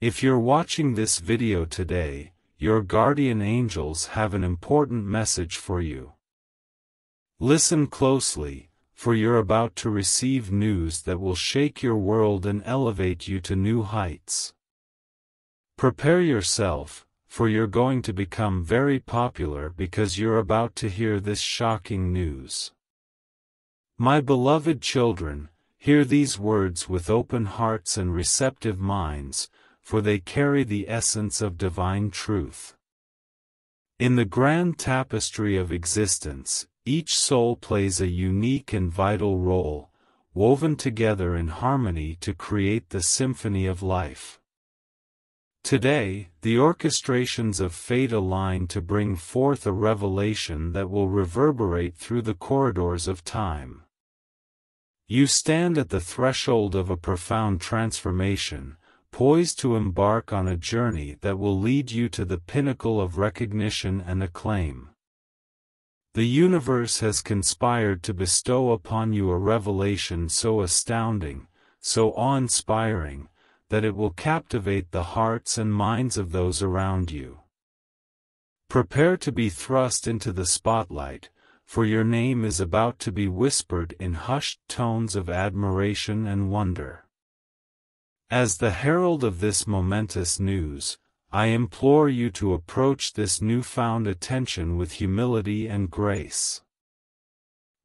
If you're watching this video today, your guardian angels have an important message for you. Listen closely, for you're about to receive news that will shake your world and elevate you to new heights. Prepare yourself, for you're going to become very popular because you're about to hear this shocking news. My beloved children, hear these words with open hearts and receptive minds, for they carry the essence of divine truth. In the grand tapestry of existence, each soul plays a unique and vital role, woven together in harmony to create the symphony of life. Today, the orchestrations of fate align to bring forth a revelation that will reverberate through the corridors of time. You stand at the threshold of a profound transformation, poised to embark on a journey that will lead you to the pinnacle of recognition and acclaim. The universe has conspired to bestow upon you a revelation so astounding, so awe-inspiring, that it will captivate the hearts and minds of those around you. Prepare to be thrust into the spotlight, for your name is about to be whispered in hushed tones of admiration and wonder. As the herald of this momentous news, I implore you to approach this newfound attention with humility and grace.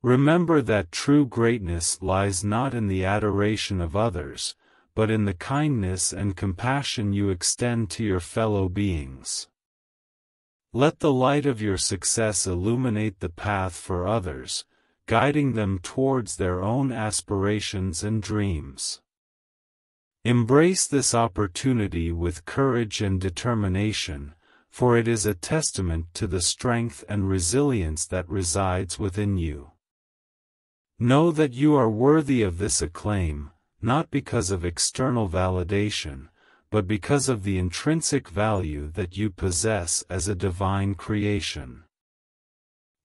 Remember that true greatness lies not in the adoration of others, but in the kindness and compassion you extend to your fellow beings. Let the light of your success illuminate the path for others, guiding them towards their own aspirations and dreams. Embrace this opportunity with courage and determination, for it is a testament to the strength and resilience that resides within you. Know that you are worthy of this acclaim, not because of external validation, but because of the intrinsic value that you possess as a divine creation.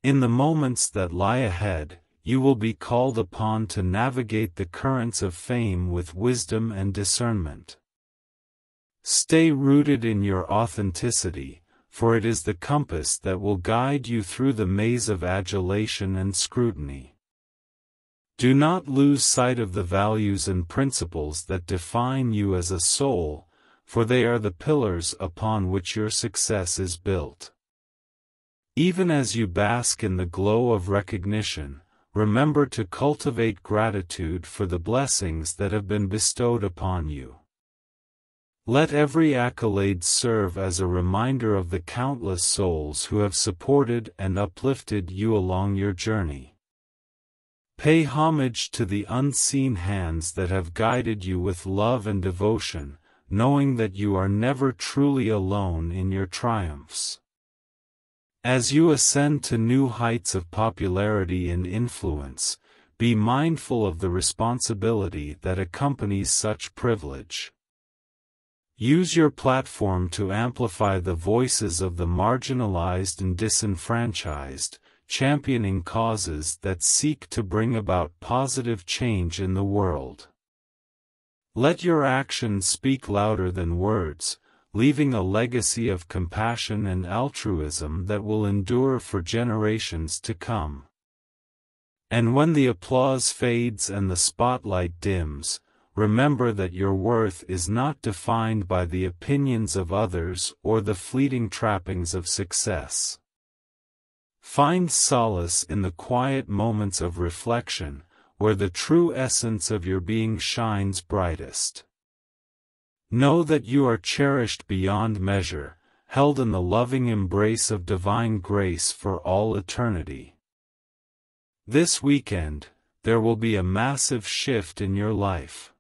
In the moments that lie ahead, you will be called upon to navigate the currents of fame with wisdom and discernment. Stay rooted in your authenticity, for it is the compass that will guide you through the maze of adulation and scrutiny. Do not lose sight of the values and principles that define you as a soul, for they are the pillars upon which your success is built. Even as you bask in the glow of recognition, remember to cultivate gratitude for the blessings that have been bestowed upon you. Let every accolade serve as a reminder of the countless souls who have supported and uplifted you along your journey. Pay homage to the unseen hands that have guided you with love and devotion, knowing that you are never truly alone in your triumphs. As you ascend to new heights of popularity and influence, be mindful of the responsibility that accompanies such privilege. Use your platform to amplify the voices of the marginalized and disenfranchised, championing causes that seek to bring about positive change in the world. Let your actions speak louder than words, leaving a legacy of compassion and altruism that will endure for generations to come. And when the applause fades and the spotlight dims, remember that your worth is not defined by the opinions of others or the fleeting trappings of success. Find solace in the quiet moments of reflection, where the true essence of your being shines brightest. Know that you are cherished beyond measure, held in the loving embrace of divine grace for all eternity. This weekend, there will be a massive shift in your life.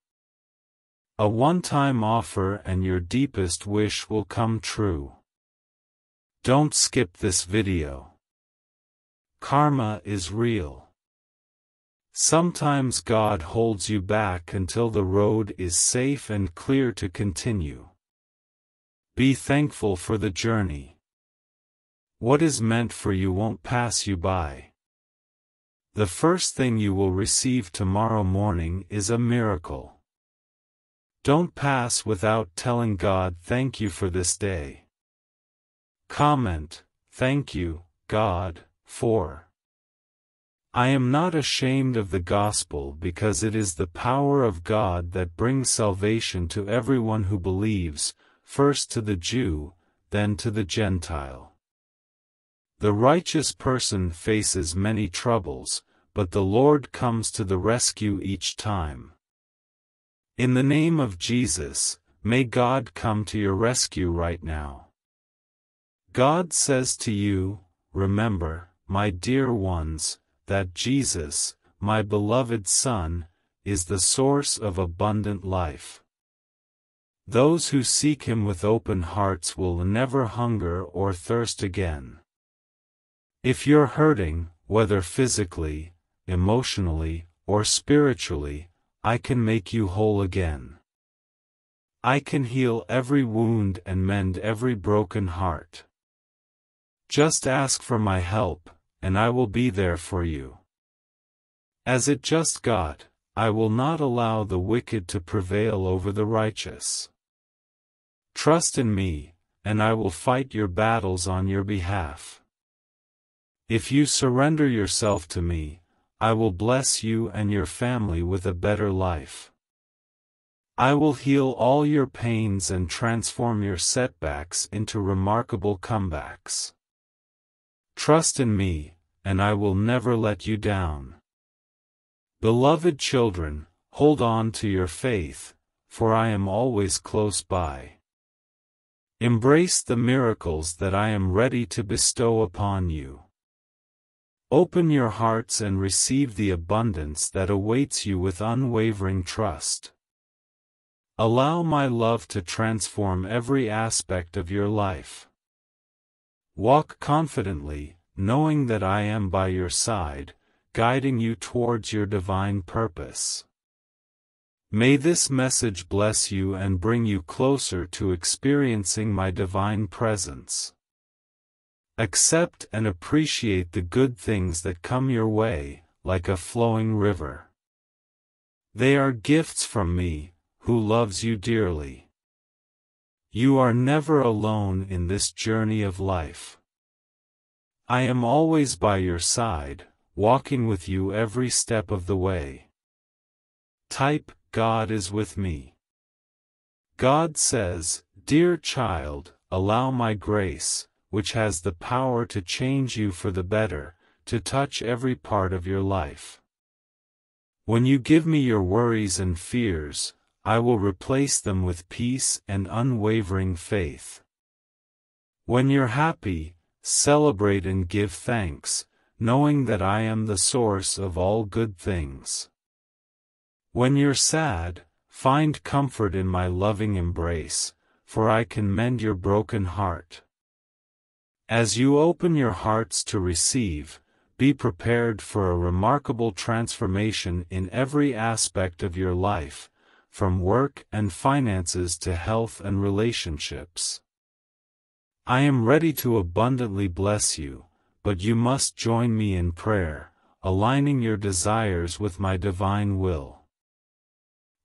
A one-time offer and your deepest wish will come true. Don't skip this video. Karma is real. Sometimes God holds you back until the road is safe and clear to continue. Be thankful for the journey. What is meant for you won't pass you by. The first thing you will receive tomorrow morning is a miracle. Don't pass without telling God thank you for this day. Comment, Thank you, God, for. I am not ashamed of the gospel because it is the power of God that brings salvation to everyone who believes, first to the Jew, then to the Gentile. The righteous person faces many troubles, but the Lord comes to the rescue each time. In the name of Jesus, may God come to your rescue right now. God says to you, remember, my dear ones, that Jesus, my beloved Son, is the source of abundant life. Those who seek Him with open hearts will never hunger or thirst again. If you're hurting, whether physically, emotionally, or spiritually, I can make you whole again. I can heal every wound and mend every broken heart. Just ask for my help, and I will be there for you. As it just got, I will not allow the wicked to prevail over the righteous. Trust in me, and I will fight your battles on your behalf. If you surrender yourself to me, I will bless you and your family with a better life. I will heal all your pains and transform your setbacks into remarkable comebacks. Trust in me, and I will never let you down. Beloved children, hold on to your faith, for I am always close by. Embrace the miracles that I am ready to bestow upon you. Open your hearts and receive the abundance that awaits you with unwavering trust. Allow my love to transform every aspect of your life. Walk confidently, knowing that I am by your side, guiding you towards your divine purpose. May this message bless you and bring you closer to experiencing my divine presence. Accept and appreciate the good things that come your way, like a flowing river. They are gifts from me, who loves you dearly. You are never alone in this journey of life. I am always by your side, walking with you every step of the way. Type, God is with me. God says, Dear child, allow my grace, which has the power to change you for the better, to touch every part of your life. When you give me your worries and fears, I will replace them with peace and unwavering faith. When you're happy, celebrate and give thanks, knowing that I am the source of all good things. When you're sad, find comfort in my loving embrace, for I can mend your broken heart. As you open your hearts to receive, be prepared for a remarkable transformation in every aspect of your life, from work and finances to health and relationships. I am ready to abundantly bless you, but you must join me in prayer, aligning your desires with my divine will.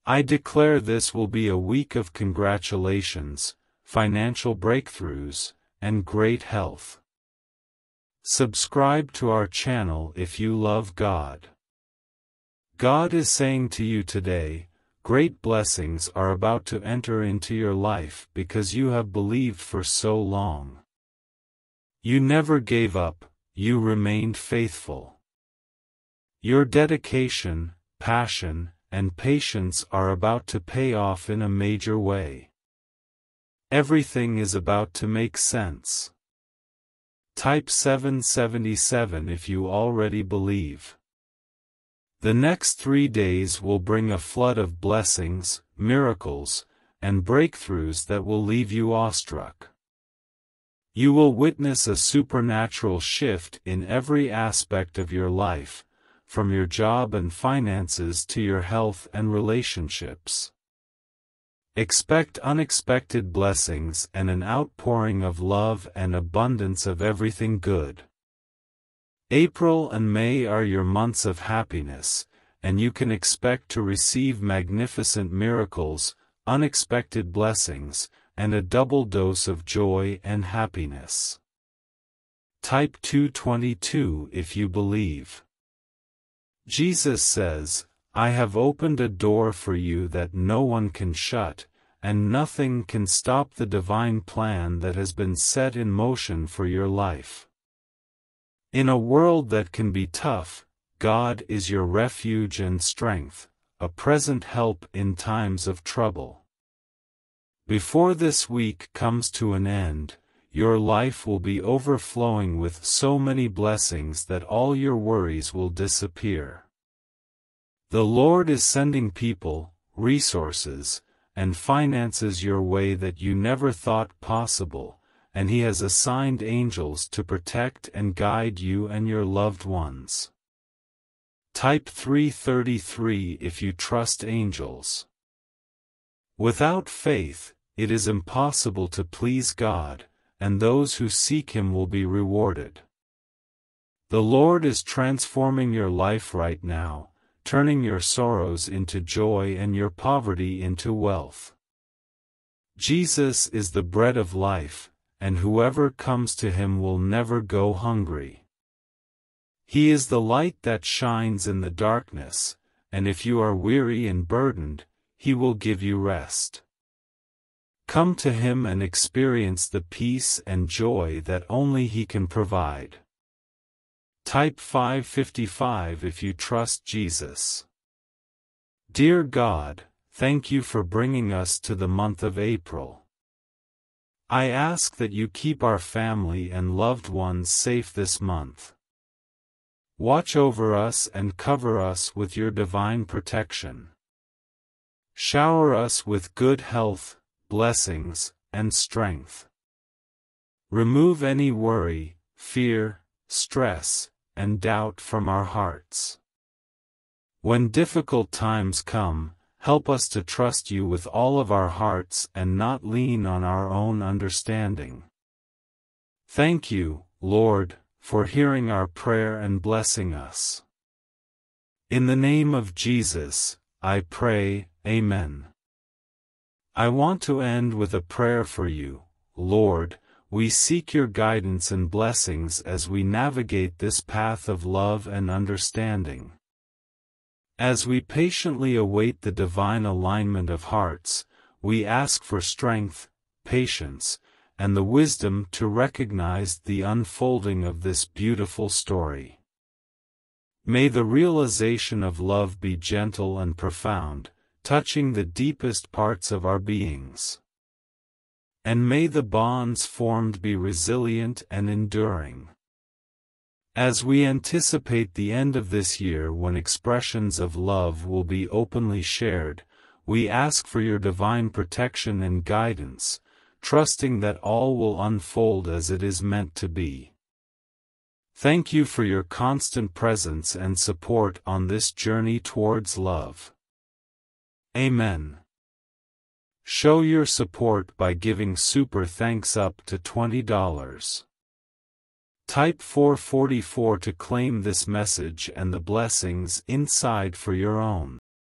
I declare this will be a week of congratulations, financial breakthroughs, and great health. Subscribe to our channel if you love God. God is saying to you today, Great blessings are about to enter into your life because you have believed for so long. You never gave up, you remained faithful. Your dedication, passion, and patience are about to pay off in a major way. Everything is about to make sense. Type 777 if you already believe. The next three days will bring a flood of blessings, miracles, and breakthroughs that will leave you awestruck. You will witness a supernatural shift in every aspect of your life, from your job and finances to your health and relationships. Expect unexpected blessings and an outpouring of love and abundance of everything good. April and May are your months of happiness, and you can expect to receive magnificent miracles, unexpected blessings, and a double dose of joy and happiness. Type 222 if you believe. Jesus says, I have opened a door for you that no one can shut, and nothing can stop the divine plan that has been set in motion for your life. In a world that can be tough, God is your refuge and strength, a present help in times of trouble. Before this week comes to an end, your life will be overflowing with so many blessings that all your worries will disappear. The Lord is sending people, resources, and finances your way that you never thought possible, and He has assigned angels to protect and guide you and your loved ones. Type 333 if you trust angels. Without faith, it is impossible to please God, and those who seek Him will be rewarded. The Lord is transforming your life right now, turning your sorrows into joy and your poverty into wealth. Jesus is the bread of life, and whoever comes to Him will never go hungry. He is the light that shines in the darkness, and if you are weary and burdened, He will give you rest. Come to Him and experience the peace and joy that only He can provide. Type 555 if you trust Jesus. Dear God, thank you for bringing us to the month of April. I ask that you keep our family and loved ones safe this month. Watch over us and cover us with your divine protection. Shower us with good health, blessings, and strength. Remove any worry, fear, stress, and doubt from our hearts. When difficult times come, help us to trust you with all of our hearts and not lean on our own understanding. Thank you, Lord, for hearing our prayer and blessing us. In the name of Jesus, I pray, Amen. I want to end with a prayer for you, Lord, we seek your guidance and blessings as we navigate this path of love and understanding. As we patiently await the divine alignment of hearts, we ask for strength, patience, and the wisdom to recognize the unfolding of this beautiful story. May the realization of love be gentle and profound, touching the deepest parts of our beings. And may the bonds formed be resilient and enduring. As we anticipate the end of this year when expressions of love will be openly shared, we ask for your divine protection and guidance, trusting that all will unfold as it is meant to be. Thank you for your constant presence and support on this journey towards love. Amen. Show your support by giving super thanks up to $20. Type 444 to claim this message and the blessings inside for your own.